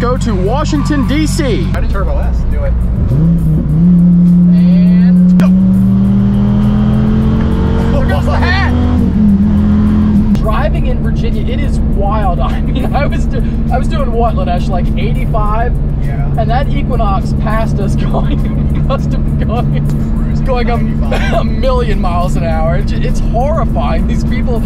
Let's go to Washington, D.C. Try to turbo S. Do it. And go. There goes the hat. Driving in Virginia, it is wild. I mean, I was I was doing what, Lanesh? Like 85, Yeah. and that Equinox passed us going. must have been going going a, a million miles an hour. It's horrifying. These people,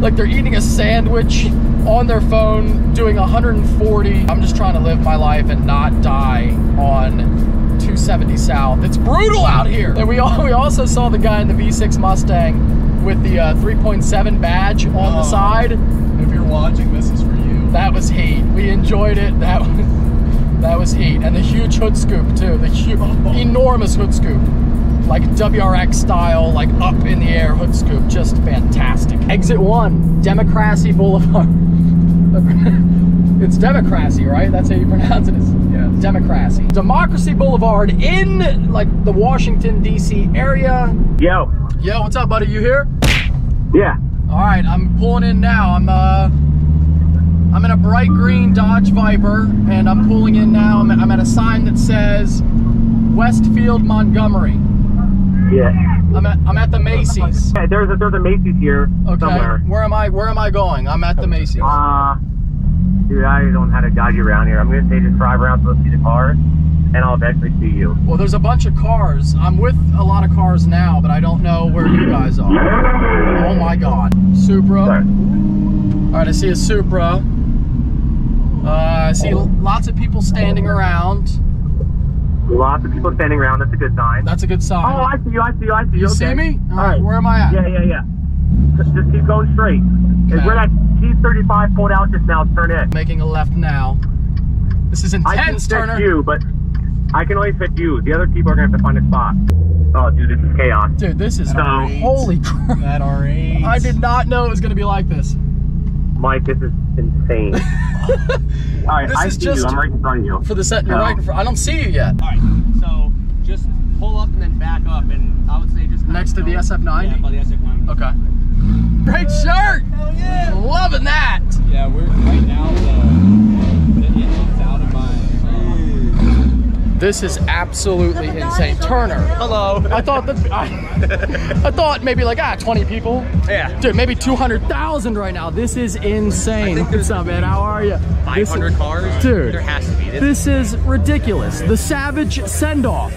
like they're eating a sandwich on their phone, doing 140. I'm just trying to live my life and not die on 270 South. It's brutal out here. And we all, we also saw the guy in the V6 Mustang with the uh, 3.7 badge on the Oh. side. If you're watching, this is for you. That was heat. We enjoyed it. That was that was heat, and the huge hood scoop too. The huge, enormous hood scoop, like WRX style, like up in the air hood scoop. Just fantastic. Exit one, Democracy Boulevard. it's Democracy, right? That's how you pronounce it. It's Yes. Democracy. Democracy Boulevard in like the Washington D.C. area. Yo. Yo, what's up, buddy? You here? Yeah. All right, I'm pulling in now. I'm uh, I'm in a bright green Dodge Viper, and I'm pulling in now. I'm, I'm at a sign that says Westfield Montgomery. Yeah. I'm at I'm at the Macy's. Hey, there's a there's a Macy's here Okay, somewhere. where am I? Where am I going? I'm at the Macy's. Uh, dude, I don't know how to guide you around here. I'm gonna say just drive around to go see the cars, and I'll eventually see you. Well, there's a bunch of cars. I'm with a lot of cars now, but I don't know where you guys are. Oh my God, Supra. Sorry. All right, I see a Supra. Uh, I see lots of people standing around. Lots of people standing around. That's a good sign. That's a good sign. Oh, I see you. I see you. I see you. You okay. see me? All All right, right. where am I at? Yeah, yeah, yeah. Just, just keep going straight. Okay. Where that T35 pulled out just now, turn in. Making a left now. This is intense, I can Turner. you, but I can only fit you. The other people are gonna have to find a spot. Oh, dude, this is chaos. Dude, this is So- holy crap. That R8. I did not know it was gonna be like this. Mike, this is insane. All right, This I is see just- you. I'm right in front of you. For the set, you're No. right in front. I don't see you yet. All right, so just pull up and then back up, and I would say just Next to the SF90? Yeah, by the SF90. Okay. Great shirt. Hell yeah! Loving that. Yeah, we're right now the the This is absolutely insane. Turner. Hello. I thought that I, I thought maybe like ah 20 people. Yeah. Dude, maybe 200,000 right now. This is insane. What's up, man? How are you? 500 cars. Dude. There has to be. This, This is ridiculous. The Savage send off.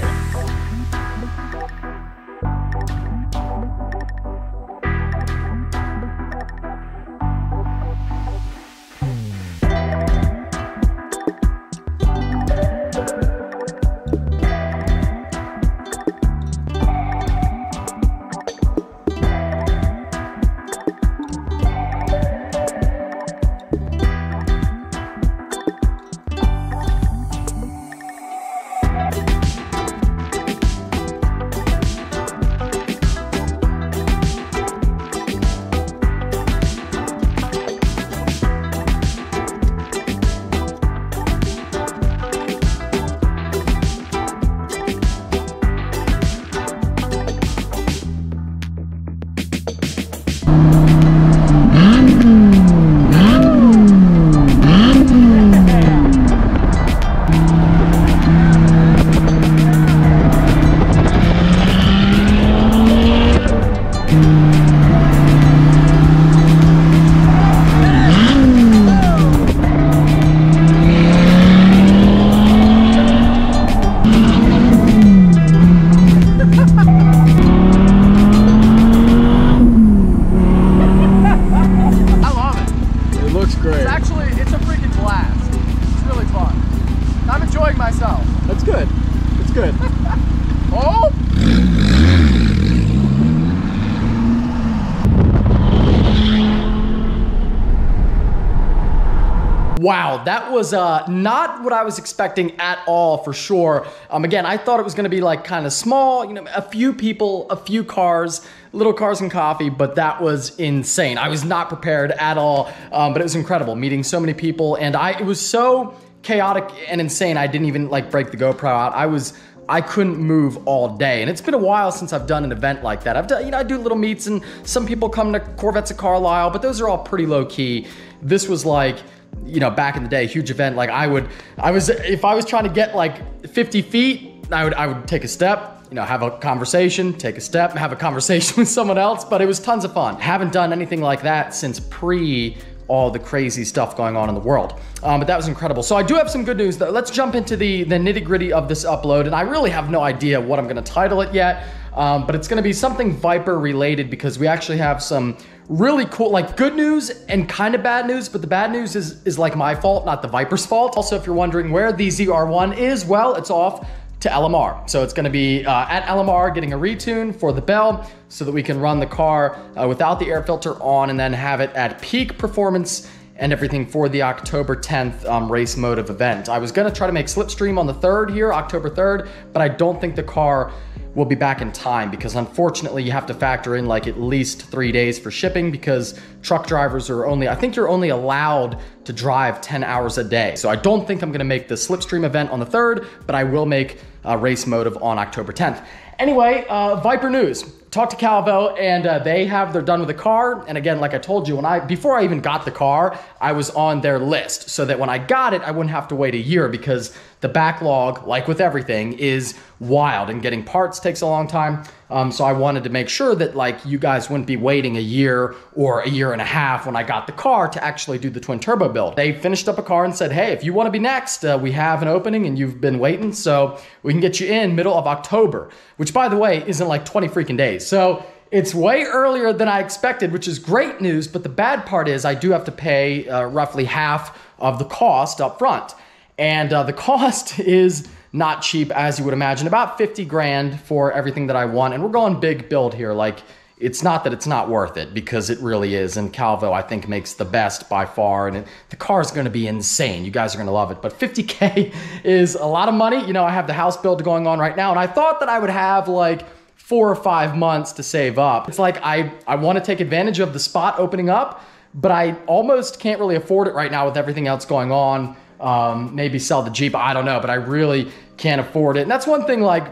Wow, that was uh, not what I was expecting at all for sure. Um, again, I thought it was gonna be like kind of small, you know, a few people, a few cars, little cars and coffee, but that was insane. I was not prepared at all, um, but it was incredible meeting so many people, and I it was so chaotic and insane. I didn't even like break the GoPro out. I was I couldn't move all day. And it's been a while since I've done an event like that. I've done, you know, I do little meets and some people come to Corvettes of Carlisle, but those are all pretty low key. This was like, you know, back in the day, huge event. Like I would, I was, if I was trying to get like 50 feet, I would, I would take a step, you know, have a conversation, take a step, have a conversation with someone else, but it was tons of fun. Haven't done anything like that since pre all the crazy stuff going on in the world. Um, but that was incredible. So I do have some good news though. Let's jump into the, the nitty gritty of this upload. And I really have no idea what I'm gonna title it yet. Um, but it's gonna be something Viper related because we actually have some really cool, like good news and kind of bad news, but the bad news is, is like my fault, not the Viper's fault. Also, if you're wondering where the ZR1 is, well, it's off to LMR. So it's gonna be uh, at LMR getting a retune for the bell so that we can run the car uh, without the air filter on and then have it at peak performance and everything for the October 10th um, race motive event. I was gonna try to make Slipstream on the 3rd here, October 3rd, but I don't think the car will be back in time because unfortunately you have to factor in like at least three days for shipping because truck drivers are only, I think you're only allowed to drive 10 hours a day. So I don't think I'm gonna make the Slipstream event on the 3rd, but I will make uh, race motive on October 10th. Anyway, uh, Viper News. Talked to Calvo and uh, they have, they're done with the car. And again, like I told you, when I, before I even got the car, I was on their list so that when I got it, I wouldn't have to wait a year because the backlog, like with everything, is wild and getting parts takes a long time. Um, so I wanted to make sure that like you guys wouldn't be waiting a year or a year and a half when I got the car to actually do the twin turbo build. They finished up a car and said, hey, if you want to be next, uh, we have an opening and you've been waiting, so we can get you in middle of October, which by the way isn't like 20 freaking days. So it's way earlier than I expected, which is great news. But the bad part is I do have to pay uh, roughly half of the cost up front. And uh, the cost is not cheap as you would imagine, about 50 grand for everything that I want. And we're going big build here. Like, it's not that it's not worth it because it really is. And Calvo, I think, makes the best by far. And it, the car is going to be insane. You guys are going to love it. But 50K is a lot of money. You know, I have the house build going on right now. And I thought that I would have like four or five months to save up. It's like I, I want to take advantage of the spot opening up, but I almost can't really afford it right now with everything else going on um, maybe sell the Jeep. I don't know, but I really can't afford it. And that's one thing like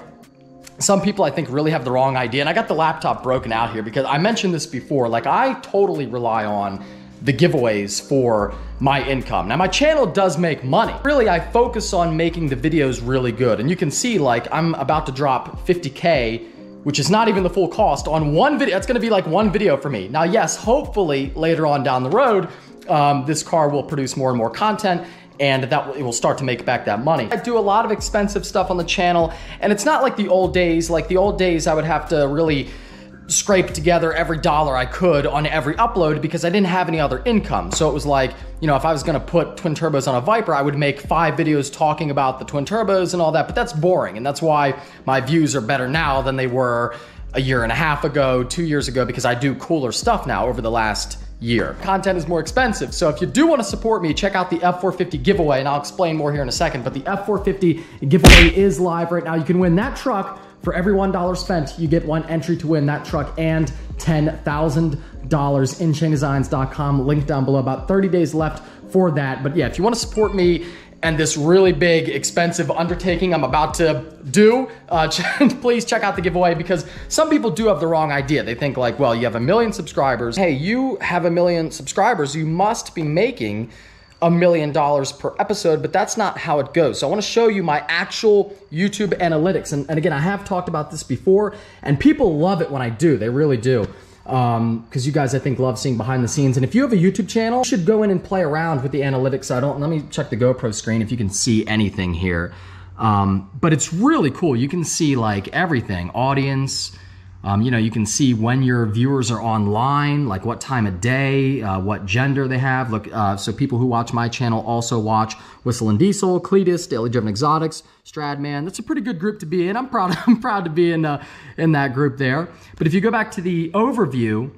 some people I think really have the wrong idea. And I got the laptop broken out here because I mentioned this before. Like I totally rely on the giveaways for my income. Now my channel does make money. Really, I focus on making the videos really good. And you can see like I'm about to drop 50K which is not even the full cost on one video. It's gonna be like one video for me. Now, yes, hopefully later on down the road, um, this car will produce more and more content and that it will start to make back that money. I do a lot of expensive stuff on the channel and it's not like the old days. Like the old days I would have to really scrape together every dollar I could on every upload because I didn't have any other income. So it was like, you know, if I was gonna put twin turbos on a Viper, I would make five videos talking about the twin turbos and all that, but that's boring. And that's why my views are better now than they were a year and a half ago, two years ago, because I do cooler stuff now over the last year. Content is more expensive, so if you do want to support me, check out the F450 giveaway, and I'll explain more here in a second, but the F450 giveaway is live right now. You can win that truck for every $1 spent, you get one entry to win that truck and $10,000 inshanedesigns.com. Link down below. About 30 days left for that. But yeah, if you want to support me and this really big, expensive undertaking I'm about to do, uh, please check out the giveaway because some people do have the wrong idea. They think like, well, you have a million subscribers. Hey, you have a million subscribers. You must be making a million dollars per episode, but that's not how it goes. So I wanna show you my actual YouTube analytics. And, and again, I have talked about this before and people love it when I do, they really do because um, you guys I think love seeing behind the scenes. And if you have a YouTube channel, you should go in and play around with the analytics. I don't. Let me check the GoPro screen if you can see anything here. Um, but it's really cool. You can see like everything, audience. Um, you know, you can see when your viewers are online, like what time of day, uh, what gender they have. Look, uh, so people who watch my channel also watch Whistle and Diesel, Cleetus, Daily Driven Exotics, Stradman. That's a pretty good group to be in. I'm proud. I'm proud to be in uh, in that group there. But if you go back to the overview,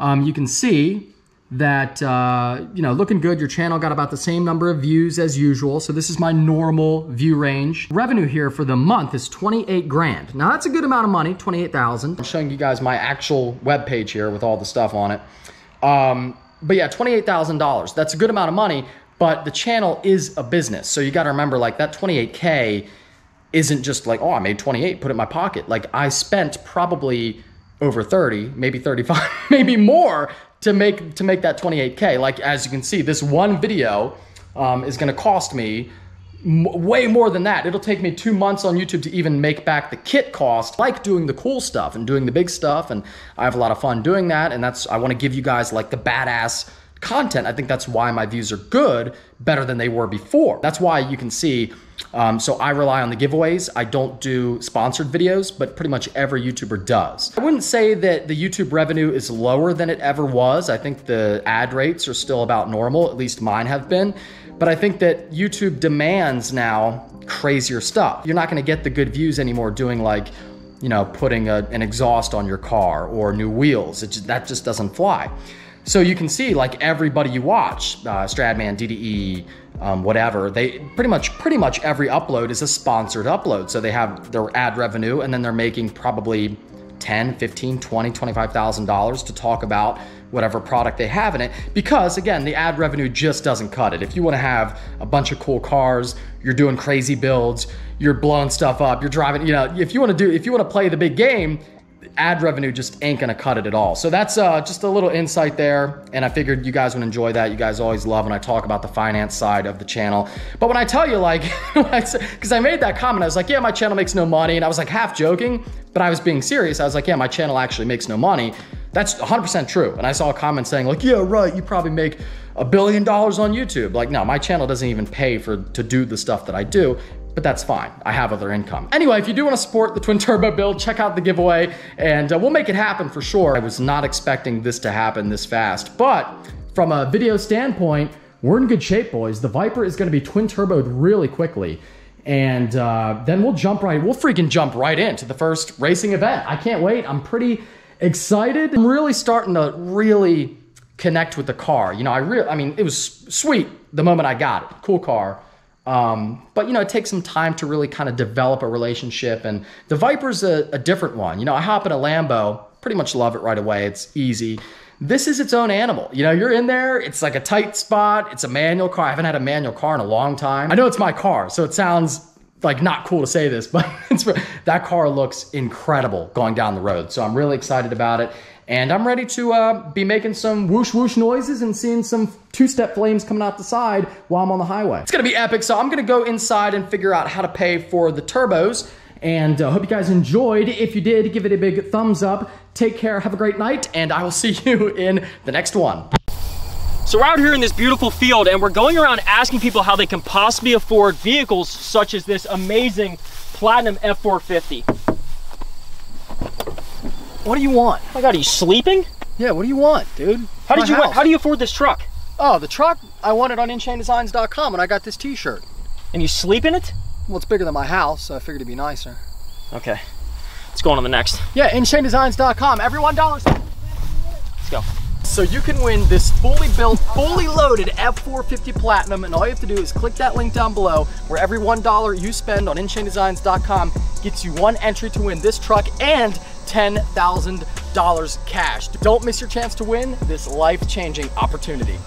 um, you can see that, uh, you know, looking good. Your channel got about the same number of views as usual. So this is my normal view range. Revenue here for the month is 28 grand. Now that's a good amount of money, 28,000. I'm showing you guys my actual web page here with all the stuff on it. Um, but yeah, $28,000. That's a good amount of money, but the channel is a business. So you got to remember like that 28K isn't just like, oh, I made 28, put it in my pocket. Like I spent probably over 30, maybe 35, maybe more to make to make that 28k. Like as you can see, this one video um, is going to cost me m- way more than that. It'll take me two months on YouTube to even make back the kit cost. Like doing the cool stuff and doing the big stuff, and I have a lot of fun doing that. And that's I want to give you guys like the badass content. I think that's why my views are good, better than they were before. That's why you can see. Um, so I rely on the giveaways. I don't do sponsored videos, but pretty much every YouTuber does. I wouldn't say that the YouTube revenue is lower than it ever was. I think the ad rates are still about normal, at least mine have been. But I think that YouTube demands now crazier stuff. You're not gonna get the good views anymore doing like, you know, putting a, an exhaust on your car or new wheels. It just, that just doesn't fly. So you can see like everybody you watch, uh, Stradman, DDE, um, whatever, they pretty much pretty much every upload is a sponsored upload. So they have their ad revenue and then they're making probably 10, 15, 20, 25,000 dollars to talk about whatever product they have in it because again, the ad revenue just doesn't cut it. If you want to have a bunch of cool cars, you're doing crazy builds, you're blowing stuff up, you're driving, you know, if you want to do if you want to play the big game, ad revenue just ain't gonna cut it at all. So that's uh, just a little insight there, and I figured you guys would enjoy that. You guys always love when I talk about the finance side of the channel. But when I tell you, like, because I made that comment, I was like, yeah, my channel makes no money, and I was like half joking, but I was being serious. I was like, yeah, my channel actually makes no money. That's 100% true. And I saw a comment saying like, yeah, right, you probably make a billion dollars on YouTube. Like, no, my channel doesn't even pay for to do the stuff that I do but that's fine. I have other income. Anyway, if you do want to support the twin turbo build, check out the giveaway and uh, we'll make it happen for sure. I was not expecting this to happen this fast, but from a video standpoint, we're in good shape, boys. The Viper is going to be twin turboed really quickly. And uh, then we'll jump right, we'll freaking jump right into the first racing event. I can't wait. I'm pretty excited. I'm really starting to really connect with the car. You know, I really, I mean, it was sweet the moment I got it. Cool car. Um, but you know, it takes some time to really kind of develop a relationship. And the Viper's a, a different one. You know, I hop in a Lambo, pretty much love it right away. It's easy. This is its own animal. You know, you're in there, it's like a tight spot, it's a manual car. I haven't had a manual car in a long time. I know it's my car, so it sounds like not cool to say this, but that car looks incredible going down the road. So I'm really excited about it. And I'm ready to uh, be making some whoosh whoosh noises and seeing some two-step flames coming out the side while I'm on the highway. It's gonna be epic, so I'm gonna go inside and figure out how to pay for the turbos. And I uh, hope you guys enjoyed. If you did, give it a big thumbs up. Take care, have a great night, and I will see you in the next one. So we're out here in this beautiful field and we're going around asking people how they can possibly afford vehicles such as this amazing Platinum F450. What do you want? Oh my God, are you sleeping? Yeah, what do you want, dude? How My did you, house. how do you afford this truck? Oh, the truck, I won it on InShaneDesigns.com and I got this t-shirt. And you sleep in it? Well, it's bigger than my house, so I figured it'd be nicer. Okay, let's go on to the next. Yeah, InShaneDesigns.com, every $1. Let's go. So you can win this fully built, fully loaded F450 Platinum, and all you have to do is click that link down below, where every $1 you spend on InShaneDesigns.com gets you one entry to win this truck and $10,000 cash. Don't miss your chance to win this life-changing opportunity.